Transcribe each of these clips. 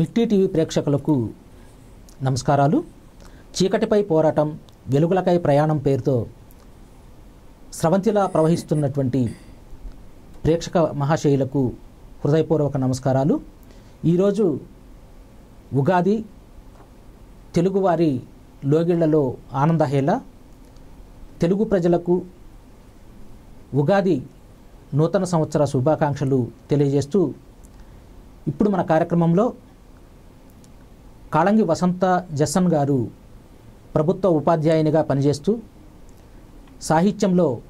మిట్టి TV ప్రేక్షకులకు నమస్కారాలు. చీకటిపై పోరాటం వెలుగులకై ప్రయాణం పేరుతో స్రవంతిలా ప్రవహిస్తున్నటువంటి ప్రేక్షక మహాశయులకు హృదయపూర్వక నమస్కారాలు. ఈరోజు ఉగాది తెలుగువారి లోగిళ్ళలో ఆనందహేళ. తెలుగు ప్రజలకు ఉగాది నూతన సంవత్సర శుభాకాంక్షలు తెలియజేస్తూ ఇప్పుడు మన కార్యక్రమంలో కాళంగి వసంత జస్సన్ గారు ప్రభుత్వ ఉపాధ్యాయునిగా పనిచేస్తూ సాహిత్యంలో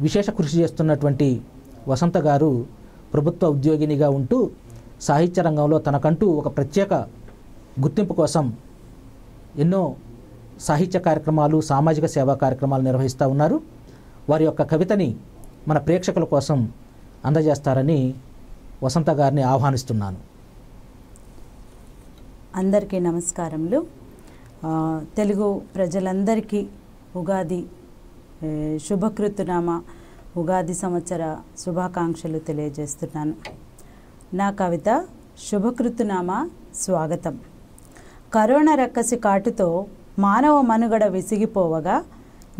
విశేష కృషి చేస్తున్నటువంటి వసంత గారు ప్రభుత్వ ఉద్యోగినిగా ఉంటూ సాహిత్య రంగంలో తనకంటూ ఒక ప్రత్యేక గుర్తింపు కోసం ఎన్నో సాహిత్య కార్యక్రమాలు సామాజిక సేవా కార్యక్రమాలు నిర్వహిస్తూ ఉన్నారు. వారి యొక్క కవితని మన ప్రేక్షకుల కోసం అందజేస్తారని వసంత గారిని ఆహ్వానిస్తున్నాను. అందరికీ నమస్కారములు. తెలుగు ప్రజలందరికీ ఉగాది శుభకృతునామ ఉగాది సంవత్సర శుభాకాంక్షలు తెలియజేస్తున్నాను. నా కవిత శుభకృతునామ స్వాగతం. కరోనా రక్కసి కాటుతో మానవ మనుగడ విసిగిపోవగా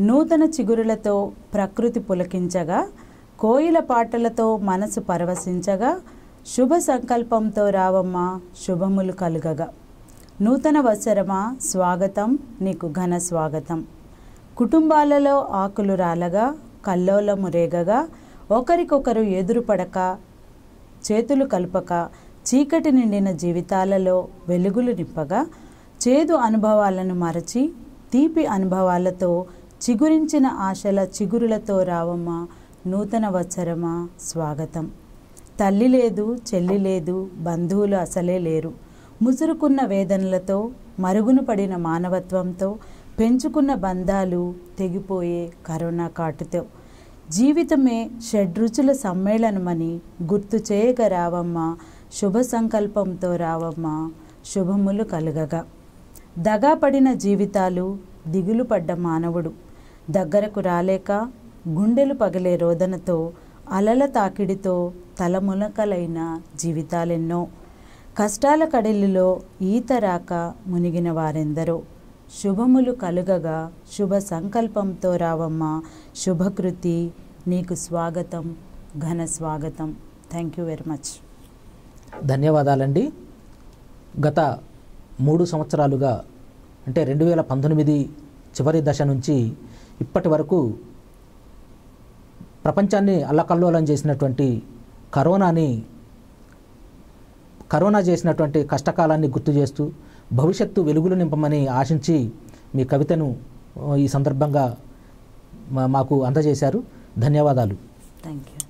నూతన చిగురులతో ప్రకృతి పులకించగా కోయిల పాటలతో మనసు పరవశించగా శుభ సంకల్పంతో రావమ్మ శుభములు కలుగగా. నూతన వత్సరమా? స్వాగతం. నీకు ఘన స్వాగతం. కుటుంబాలలో ఆకులు రాలగా కల్లోలము రేగగా ఒకరికొకరు ఎదురుపడక చేతులు కలపక చీకటి నిండిన జీవితాలలో వెలుగులు నింపగా చేదు అనుభవాలను మరచి తీపి అనుభవాలతో చిగురించిన ఆశల చిగురులతో రావమ్మా నూతన వత్సరమా? స్వాగతం. తల్లి లేదు చెల్లి లేదు బంధువులు అసలే లేరు. ముసురుకున్న వేదనలతో మరుగున పడిన మానవత్వంతో పెంచుకున్న బంధాలు తెగిపోయే కరోనా కాటుతో. జీవితమే షడ్రుచుల సమ్మేళనమని గుర్తు చేయగ రావమ్మ శుభ సంకల్పంతో రావమ్మ శుభములు కలుగగా. దగాపడిన జీవితాలు దిగులు పడ్డ మానవుడు. దగ్గరకు రాలేక గుండెలు పగిలే రోదనతో అలల తాకిడితో తలమునకలైన జీవితాలెన్నో. కష్టాల కడలిలో ఈత రాక మునిగిన వారెందరో. శుభములు కలుగగా శుభ సంకల్పంతో రావమ్మ. శుభకృతి. నీకు స్వాగతం. ఘన స్వాగతం. థ్యాంక్ యూ వెరీ మచ్ ధన్యవాదాలండి. గత మూడు సంవత్సరాలుగా అంటే రెండు వేల పంతొమ్మిది చివరి దశ నుంచి ఇప్పటి వరకు ప్రపంచాన్ని అల్లకల్లోలం చేసినటువంటి కరోనాని కరోనా చేసినటువంటి కష్టకాలాన్ని గుర్తు చేస్తూ భవిష్యత్తు వెలుగులు నింపమని ఆశించి మీ కవితను ఈ సందర్భంగా మాకు అందజేశారు. ధన్యవాదాలు. Thank you